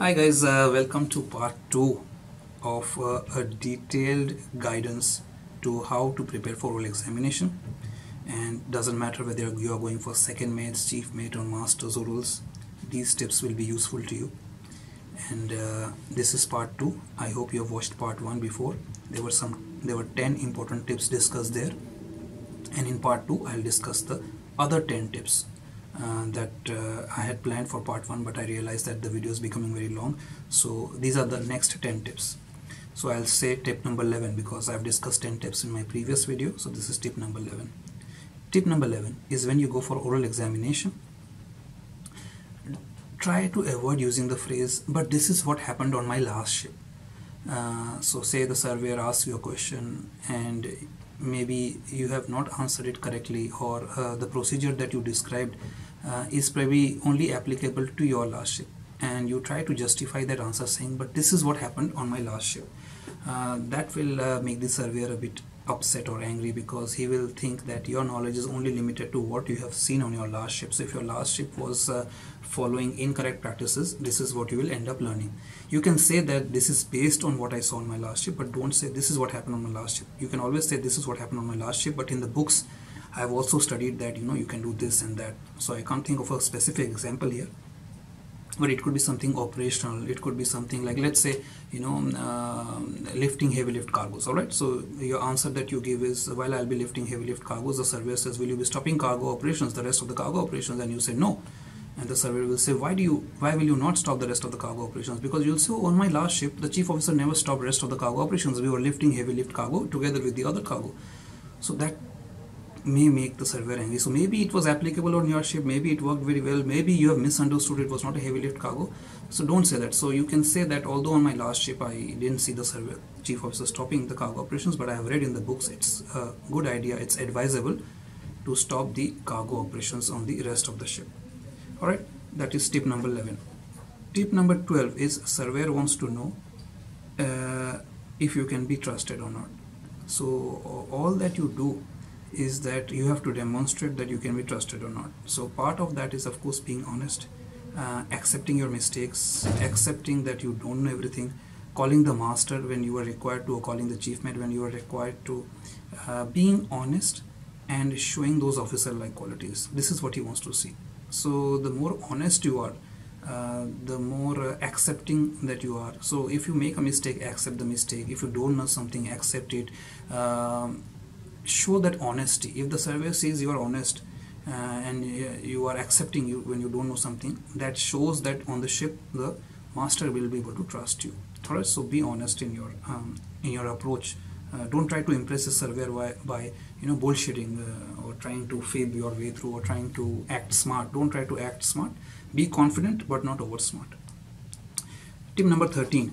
Hi guys, uh, welcome to part 2 of uh, a detailed guidance to how to prepare for oral examination. And doesn't matter whether you are going for second mates, chief mate or masters orals these tips will be useful to you. And uh, this is part 2 I hope you have watched part 1 before. There were some there were 10 important tips discussed there. And in part 2 I'll discuss the other 10 tips uh, that uh, I had planned for part 1 but I realized that the video is becoming very long. So these are the next 10 tips. So I'll say tip number 11 because I've discussed 10 tips in my previous video. So this is tip number 11 tip number 11 is when you go for oral examination try to avoid using the phrase but this is what happened on my last ship. Uh, so say the surveyor asks you a question and maybe you have not answered it correctly or uh, the procedure that you described uh, is probably only applicable to your last ship. And you try to justify that answer saying but this is what happened on my last ship. Uh, that will uh, make the surveyor a bit upset or angry because he will think that your knowledge is only limited to what you have seen on your last ship. So if your last ship was uh, following incorrect practices this is what you will end up learning. You can say that this is based on what I saw on my last ship but don't say this is what happened on my last ship. You can always say this is what happened on my last ship but in the books I've also studied that you know you can do this and that. So I can't think of a specific example here but it could be something operational. It could be something like let's say you know uh, lifting heavy lift cargoes all right? So your answer that you give is while i'll be lifting heavy lift cargoes the surveyor says will you be stopping cargo operations the rest of the cargo operations? And you say no. And the surveyor will say why do you why will you not stop the rest of the cargo operations? Because you'll say oh, on my last ship the chief officer never stopped rest of the cargo operations. We were lifting heavy lift cargo together with the other cargo. So that may make the server angry. So maybe it was applicable on your ship, maybe it worked very well, maybe you have misunderstood it was not a heavy lift cargo. So don't say that. So you can say that although on my last ship I didn't see the server chief officer stopping the cargo operations, but I have read in the books it's a good idea, it's advisable to stop the cargo operations on the rest of the ship. Alright, that is tip number 11. Tip number 12 is surveyor wants to know uh, if you can be trusted or not. So all that you do is that you have to demonstrate that you can be trusted or not. So part of that is of course being honest, uh, accepting your mistakes, accepting that you don't know everything, calling the master when you are required to or calling the chief mate when you are required to, uh, being honest and showing those officer like qualities. This is what he wants to see. So the more honest you are, uh, the more uh, accepting that you are so if you make a mistake accept the mistake if you don't know something accept it um, show that honesty. If the surveyor says you are honest uh, and you are accepting you when you don't know something that shows that on the ship the master will be able to trust you. All right so be honest in your um, in your approach. Uh, don't try to impress the surveyor by, by you know bullshitting uh, or trying to fib your way through or trying to act smart. Don't try to act smart. Be confident but not over smart tip number 13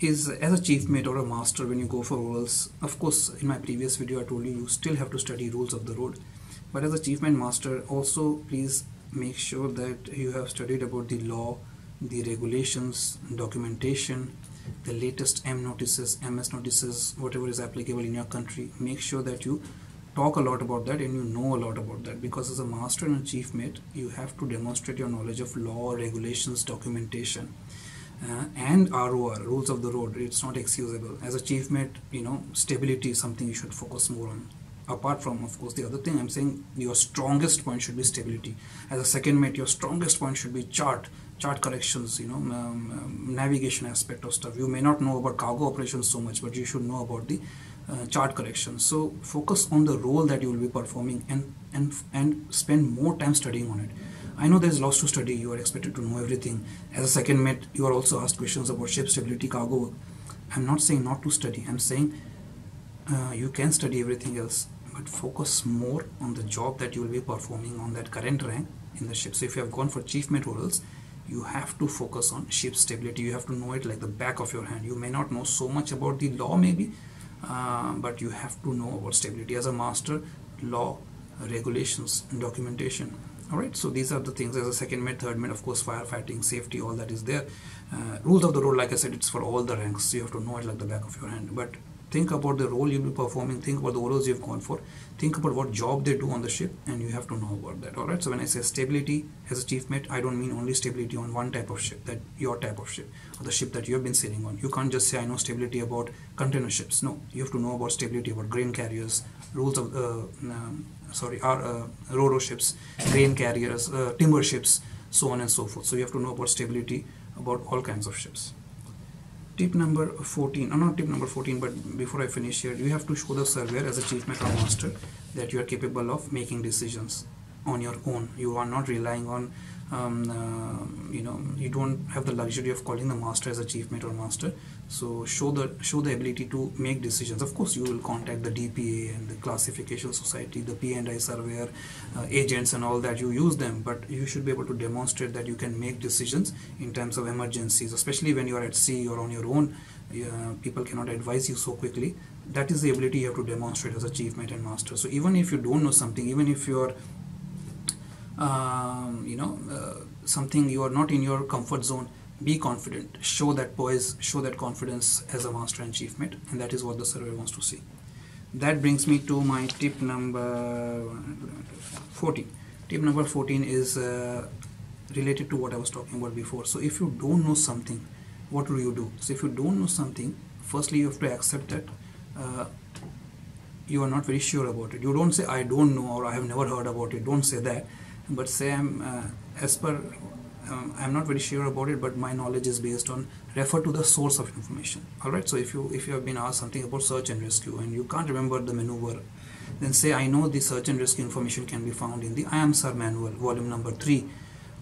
is as a chief mate or a master when you go for orals of course in my previous video I told you you still have to study rules of the road. But as a chief mate master also please make sure that you have studied about the law the regulations documentation the latest M notices MS notices whatever is applicable in your country. Make sure that you talk a lot about that and you know a lot about that. Because as a master and a chief mate you have to demonstrate your knowledge of law regulations documentation uh, and ROR, rules of the road, it's not excusable. As a chief mate, you know, stability is something you should focus more on. Apart from, of course, the other thing I'm saying, your strongest point should be stability. As a second mate, your strongest point should be chart, chart corrections, you know, um, um, navigation aspect of stuff. You may not know about cargo operations so much, but you should know about the uh, chart corrections. So focus on the role that you will be performing and and and spend more time studying on it I know there's lots to study. You are expected to know everything. As a second mate, you are also asked questions about ship stability, cargo work. I'm not saying not to study. I'm saying uh, you can study everything else, but focus more on the job that you will be performing on that current rank in the ship. So if you have gone for chief mate roles, you have to focus on ship stability. You have to know it like the back of your hand. You may not know so much about the law, maybe, uh, but you have to know about stability as a master, law, regulations, and documentation all right so these are the things as a second mate third mate of course firefighting safety all that is there. Uh, rules of the road like i said it's for all the ranks you have to know it like the back of your hand but think about the role you'll be performing. Think about the roles you've gone for. Think about what job they do on the ship and you have to know about that all right so when i say stability as a chief mate i don't mean only stability on one type of ship that your type of ship or the ship that you have been sailing on. You can't just say i know stability about container ships. No you have to know about stability about grain carriers rules of uh, um, sorry our uh, ro ships grain carriers uh, timber ships so on and so forth. So you have to know about stability about all kinds of ships tip number 14 uh, not tip number 14 but before i finish here you have to show the surveyor as a chief or master that you are capable of making decisions on your own. You are not relying on um, uh, you know you don't have the luxury of calling the master as a chief or master. So show the show the ability to make decisions. Of course you will contact the dpa and the classification society the p&i surveyor uh, agents and all that. You use them but you should be able to demonstrate that you can make decisions in terms of emergencies especially when you are at sea or on your own. Uh, people cannot advise you so quickly. That is the ability you have to demonstrate as a chief mate and master. So even if you don't know something even if you are um, you know uh, something you are not in your comfort zone be confident. Show that poise show that confidence as a master and chief mate and that is what the survey wants to see. That brings me to my tip number 14 tip number 14 is uh, related to what i was talking about before. So if you don't know something what do you do? So if you don't know something firstly you have to accept that uh, you are not very sure about it. You don't say i don't know or i have never heard about it. Don't say that but say I'm uh, as per um, I'm not very sure about it, but my knowledge is based on refer to the source of information. All right. So if you if you have been asked something about search and rescue and you can't remember the maneuver, then say I know the search and rescue information can be found in the IAMSAR manual, volume number three,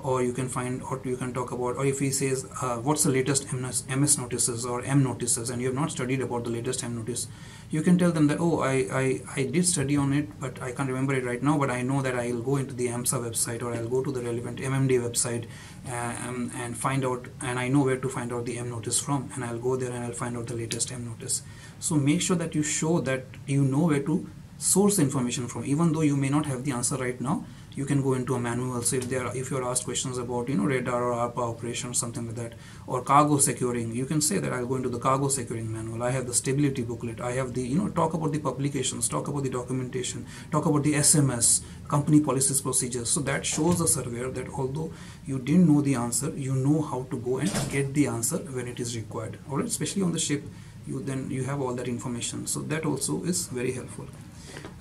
or you can find or you can talk about or if he says uh, what's the latest MS, notices or M notices and you have not studied about the latest M notice you can tell them that oh I, I, I did study on it but I can't remember it right now but I know that I'll go into the AMSA website or I'll go to the relevant MMD website um, and find out and I know where to find out the M notice from and I'll go there and I'll find out the latest M notice. So make sure that you show that you know where to source information from even though you may not have the answer right now you can go into a manual so if there if you're asked questions about you know radar or ARPA operation or something like that or cargo securing you can say that I'll go into the cargo securing manual. I have the stability booklet. I have the you know talk about the publications talk about the documentation talk about the SMS company policies procedures. So that shows the surveyor that although you didn't know the answer you know how to go and get the answer when it is required. All right? Especially on the ship you then you have all that information. So that also is very helpful.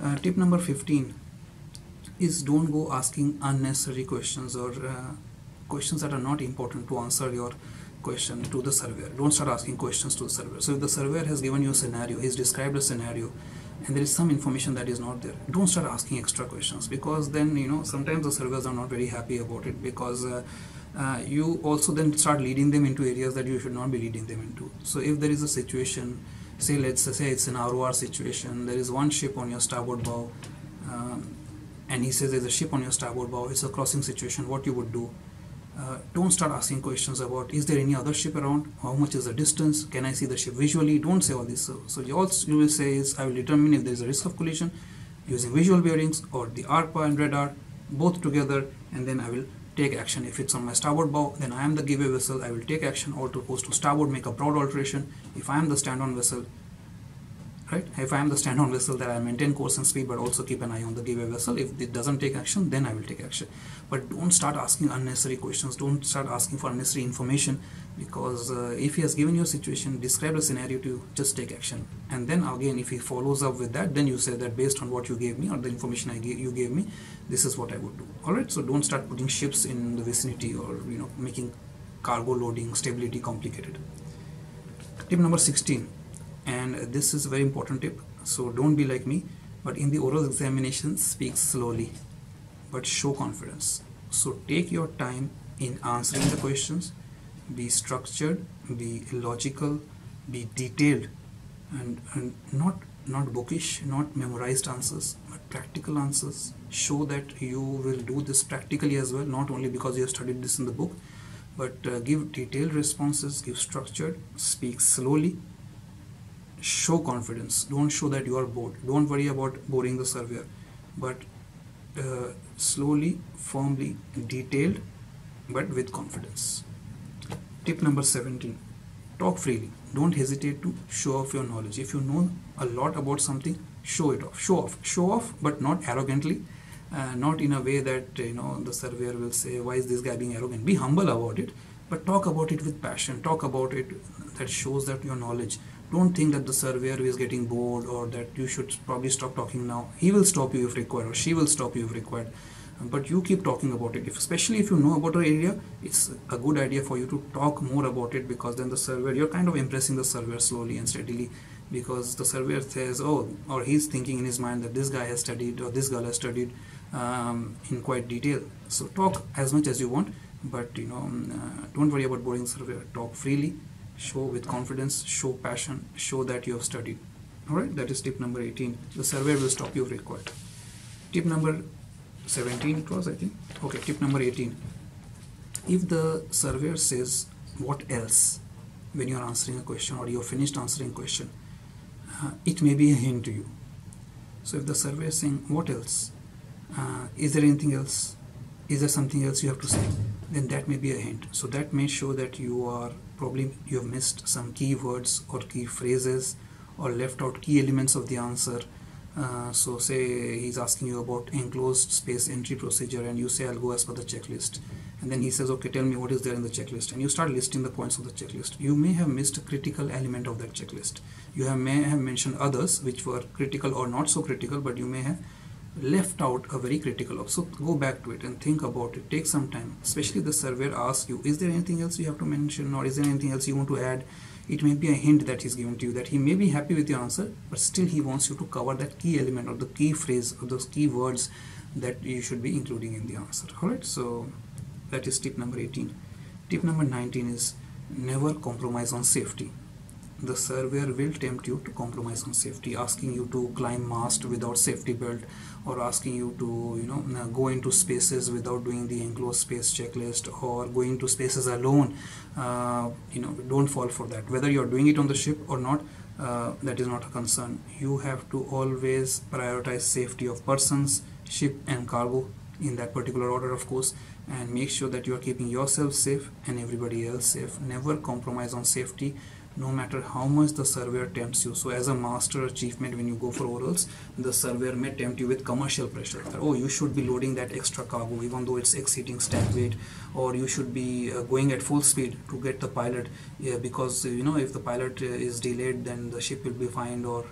Uh, tip number 15 is don't go asking unnecessary questions or uh, questions that are not important to answer your question to the surveyor. Don't start asking questions to the surveyor. So if the surveyor has given you a scenario he's described a scenario and there is some information that is not there don't start asking extra questions because then you know sometimes the surveyors are not very happy about it because uh, uh, you also then start leading them into areas that you should not be leading them into. So if there is a situation say let's say it's an ROR situation there is one ship on your starboard bow um, and he says there's a ship on your starboard bow. It's a crossing situation. What you would do? Uh, don't start asking questions about is there any other ship around? How much is the distance? Can i see the ship visually? Don't say all this. So, so you, also, you will say is i will determine if there is a risk of collision using visual bearings or the arpa and radar both together and then i will take action. If it's on my starboard bow then i am the give vessel. I will take action. Or to post to starboard make a broad alteration. If i am the stand on vessel right? If i am the stand-on vessel that i maintain course and speed but also keep an eye on the giveaway vessel. If it doesn't take action then i will take action. But don't start asking unnecessary questions. Don't start asking for unnecessary information because uh, if he has given you a situation describe a scenario to you, just take action. And then again if he follows up with that then you say that based on what you gave me or the information i gave you gave me this is what i would do. All right? So don't start putting ships in the vicinity or you know making cargo loading stability complicated. Tip number 16 and this is a very important tip. So don't be like me but in the oral examination speak slowly but show confidence. So take your time in answering the questions. Be structured be logical be detailed and, and not not bookish not memorized answers but practical answers. Show that you will do this practically as well not only because you have studied this in the book but uh, give detailed responses give structured speak slowly show confidence. Don't show that you are bored. Don't worry about boring the surveyor. But uh, slowly firmly detailed but with confidence. Tip number 17 talk freely. Don't hesitate to show off your knowledge. If you know a lot about something show it off. Show off. Show off but not arrogantly. Uh, not in a way that you know the surveyor will say why is this guy being arrogant? Be humble about it but talk about it with passion. Talk about it that shows that your knowledge don't think that the surveyor is getting bored or that you should probably stop talking now. He will stop you if required or she will stop you if required. But you keep talking about it. If, especially if you know about an area it's a good idea for you to talk more about it because then the surveyor you're kind of impressing the surveyor slowly and steadily because the surveyor says oh or he's thinking in his mind that this guy has studied or this girl has studied um, in quite detail. So talk as much as you want but you know um, uh, don't worry about boring surveyor. Talk freely show with confidence show passion show that you have studied. All right that is tip number 18 the survey will stop you if required. Tip number 17 it was i think. Okay tip number 18 if the surveyor says what else? when you are answering a question or you have finished answering question uh, it may be a hint to you. So if the surveyor is saying what else? uh, is there anything else? Is there something else you have to say? then that may be a hint. So that may show that you are probably you have missed some key words or key phrases or left out key elements of the answer. Uh, so say he's asking you about enclosed space entry procedure and you say I'll go as per the checklist. And then he says okay tell me what is there in the checklist. And you start listing the points of the checklist. You may have missed a critical element of that checklist. You have may have mentioned others which were critical or not so critical but you may have left out a very critical of. So go back to it and think about it. Take some time especially the surveyor asks you is there anything else you have to mention or is there anything else you want to add? It may be a hint that he's given to you that he may be happy with your answer but still he wants you to cover that key element or the key phrase or those key words that you should be including in the answer. All right? So that is tip number 18 tip number 19 is never compromise on safety the surveyor will tempt you to compromise on safety asking you to climb mast without safety belt or asking you to you know go into spaces without doing the enclosed space checklist or going to spaces alone. Uh, you know don't fall for that. Whether you're doing it on the ship or not uh, that is not a concern. You have to always prioritize safety of persons ship and cargo in that particular order of course and make sure that you are keeping yourself safe and everybody else safe. Never compromise on safety no matter how much the surveyor tempts you. So as a master achievement, when you go for orals the surveyor may tempt you with commercial pressure. That, oh you should be loading that extra cargo even though it's exceeding stack weight or you should be uh, going at full speed to get the pilot. Yeah, because you know if the pilot uh, is delayed then the ship will be fined or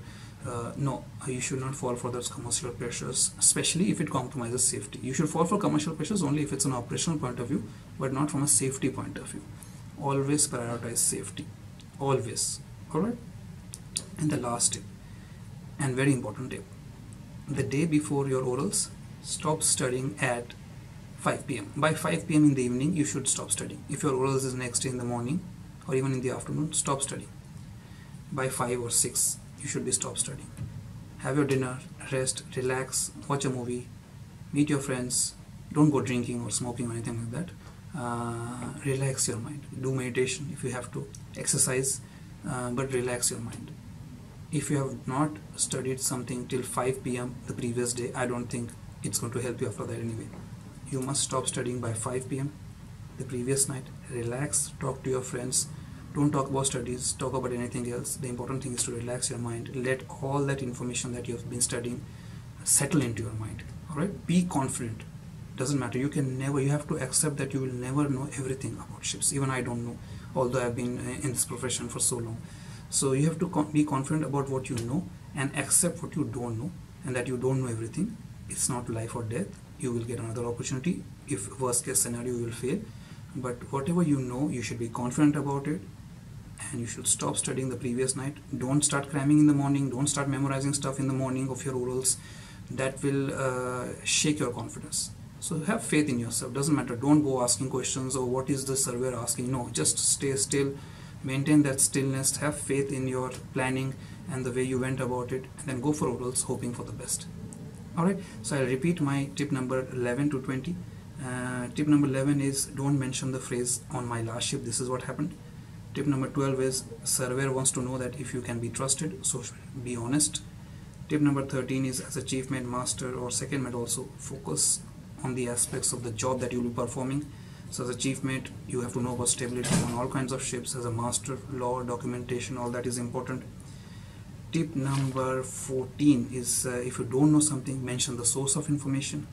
uh, no you should not fall for those commercial pressures especially if it compromises safety. You should fall for commercial pressures only if it's an operational point of view but not from a safety point of view. Always prioritize safety always. Alright? And the last tip and very important tip. The day before your orals stop studying at 5 p.m. by 5 p.m. in the evening you should stop studying. If your orals is next day in the morning or even in the afternoon stop studying. By 5 or 6 you should be stop studying. Have your dinner rest relax watch a movie meet your friends don't go drinking or smoking or anything like that uh, relax your mind. Do meditation if you have to. Exercise uh, but relax your mind. If you have not studied something till 5 p.m. the previous day I don't think it's going to help you after that anyway. You must stop studying by 5 p.m. the previous night. Relax talk to your friends. Don't talk about studies talk about anything else. The important thing is to relax your mind. Let all that information that you have been studying settle into your mind. All right? Be confident doesn't matter. You can never you have to accept that you will never know everything about ships. Even i don't know although i've been uh, in this profession for so long. So you have to be confident about what you know and accept what you don't know and that you don't know everything. It's not life or death. You will get another opportunity. If worst case scenario you will fail. But whatever you know you should be confident about it and you should stop studying the previous night. Don't start cramming in the morning. Don't start memorizing stuff in the morning of your orals. That will uh, shake your confidence so have faith in yourself. Doesn't matter. Don't go asking questions or what is the surveyor asking. No, just stay still. Maintain that stillness. Have faith in your planning and the way you went about it, and then go for orals, hoping for the best. All right. So I'll repeat my tip number 11 to 20. Uh, tip number 11 is don't mention the phrase on my last ship. This is what happened. Tip number 12 is surveyor wants to know that if you can be trusted, so be honest. Tip number 13 is as a chief mate master or second mate also focus on the aspects of the job that you will be performing. So as a chief mate you have to know about stability on all kinds of ships. As a master law documentation all that is important. Tip number 14 is uh, if you don't know something mention the source of information.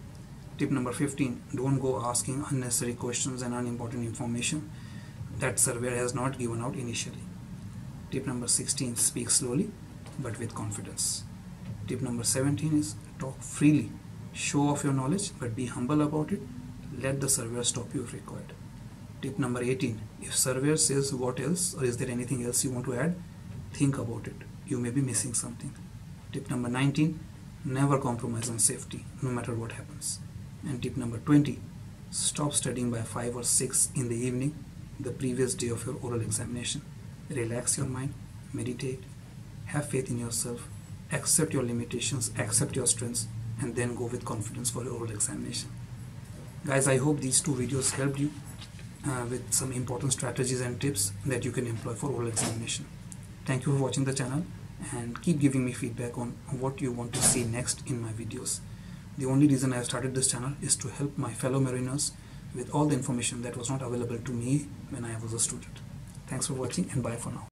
Tip number 15 don't go asking unnecessary questions and unimportant information that surveyor has not given out initially. Tip number 16 speak slowly but with confidence. Tip number 17 is talk freely show off your knowledge but be humble about it let the surveyor stop you if required tip number 18 if surveyor says what else or is there anything else you want to add think about it you may be missing something. Tip number 19 never compromise on safety no matter what happens. And tip number 20 stop studying by 5 or 6 in the evening the previous day of your oral examination. Relax your mind, meditate, have faith in yourself, accept your limitations, accept your strengths, and then go with confidence for your oral examination. Guys, I hope these two videos helped you uh, with some important strategies and tips that you can employ for oral examination. Thank you for watching the channel and keep giving me feedback on what you want to see next in my videos. The only reason I have started this channel is to help my fellow mariners with all the information that was not available to me when I was a student. Thanks for watching and bye for now.